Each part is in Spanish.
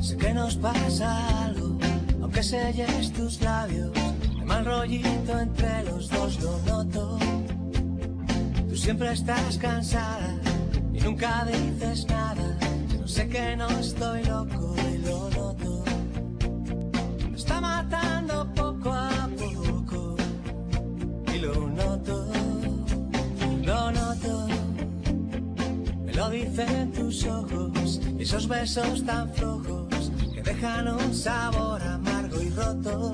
Sé que nos pasa algo, aunque selles tus labios. Hay mal rollito entre los dos, lo noto. Tú siempre estás cansada y nunca dices nada. No sé que no estoy loco y lo noto. Me está matando poco a poco y lo noto, lo noto. Me lo dicen tus ojos, esos besos tan flojos dejan un sabor amargo y roto.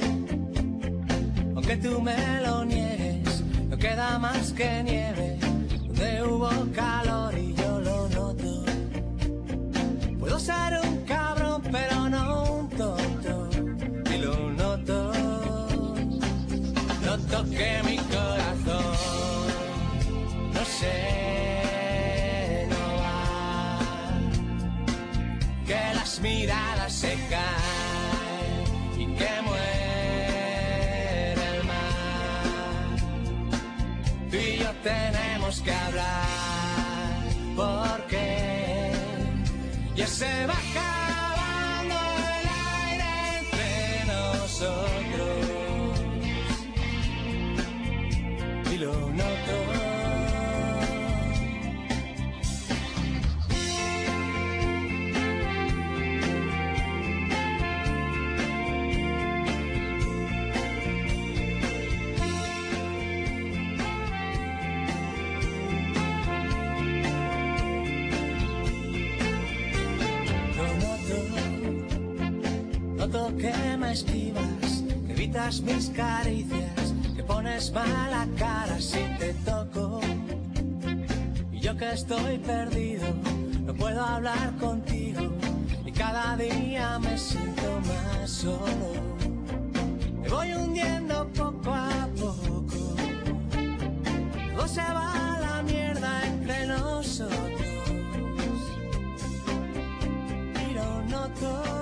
Aunque tú me lo niegues, no queda más que nieve, donde hubo calor y yo lo noto. Puedo ser un cabrón, pero no un tonto, y lo noto. Noto que mi miradas se caen y que muere el mar. Tú y yo tenemos que hablar porque ya se va acabando el aire entre nosotros y lo noto. Noto que me esquivas, que evitas mis caricias, que pones mala cara si te toco. Y yo que estoy perdido, no puedo hablar contigo, y cada día me siento más solo. Me voy hundiendo poco a poco, todo se va la mierda entre nosotros lo noto.